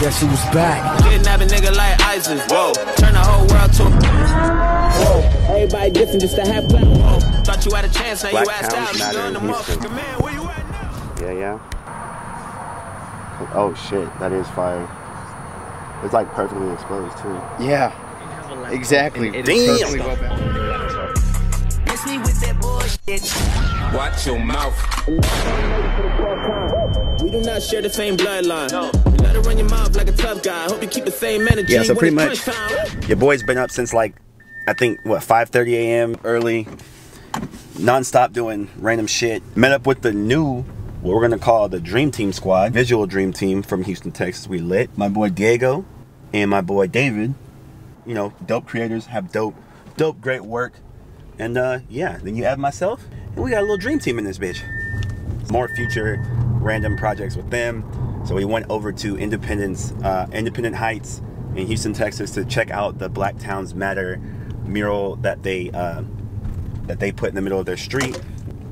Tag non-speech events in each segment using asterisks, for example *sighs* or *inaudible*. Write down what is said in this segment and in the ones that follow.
Guess who's back? Kidnap a nigga like ISIS. Whoa. Turn the whole world to. Whoa. Everybody different just to have black. Whoa. Thought you had a chance, now Black you asked out. Towns matter Nigga, in the Houston. motherfucker, man, where you at now? Yeah, yeah. Oh shit, that is fire. It's like perfectly exposed too. Yeah. Exactly. Damn. Miss me with that bullshit. Watch your mouth. We do not share the same bloodline. No. Let it run your mouth like a tough guy. Hope you keep the same energy. Yeah, so pretty much your boy's been up since like I think what 5:30 a.m. early, non-stop doing random shit. Met up with the new what we're gonna call the Dream Team Squad, visual Dream Team from Houston, Texas. We lit my boy Diego and my boy David. You know, dope creators have dope, dope, great work. And uh, yeah, then you add myself, and we got a little dream team in this bitch. More future random projects with them. So we went over to Independence, uh, Independent Heights in Houston, Texas, to check out the Black Towns Matter mural that they uh, that they put in the middle of their street.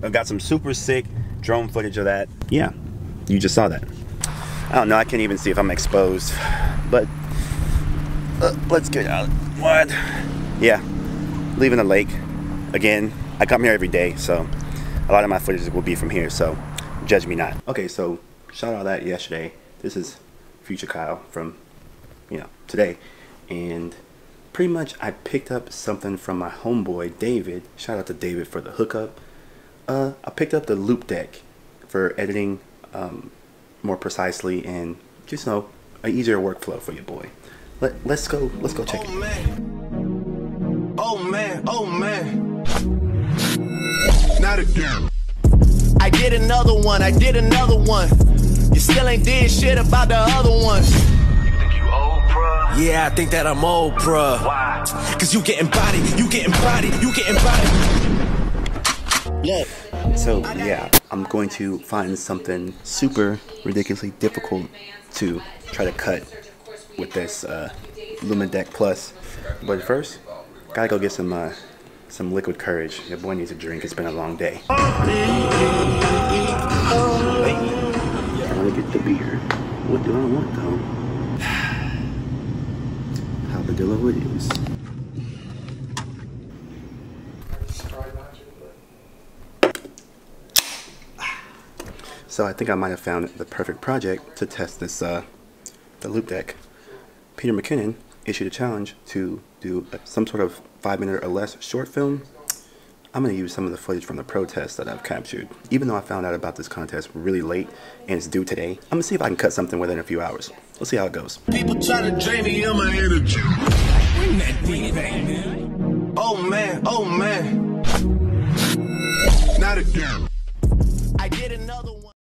I got some super sick drone footage of that. Yeah, you just saw that. I don't know. I can't even see if I'm exposed, but uh, let's get out. What? Yeah, leaving the lake again. I come here every day, so a lot of my footage will be from here. So judge me not. Okay, so shot all that yesterday. This is future Kyle from you know today, and pretty much I picked up something from my homeboy David. Shout out to David for the hookup. Uh, I picked up the Loupedeck for editing um, more precisely and just you know an easier workflow for your boy. Let, let's go. Let's go check Oh it. man. Oh man. Oh man. Not again. I did another one. I did another one. You still ain't did shit about the other one. Think you old, bruh? Yeah, I think that I'm old, bruh. Why? Cause you getting body, you getting body, you getting body. Look. So yeah, I'm going to find something super ridiculously difficult to try to cut with this uh, Loupedeck Plus. But first, gotta go get some uh, some liquid courage. Your boy needs a drink. It's been a long day. I want to get the beer. What do I want though? *sighs* How Padilla it is. So I think I might have found the perfect project to test this uh, the Loupedeck. Peter McKinnon issued a challenge to do some sort of five minute or less short film. I'm going to use some of the footage from the protest that I've captured. Even though I found out about this contest really late and it's due today, I'm going to see if I can cut something within a few hours. We'll see how it goes. People try to drain me of my energy. Bring that beat back, man. Oh man, oh man. Not again. I did another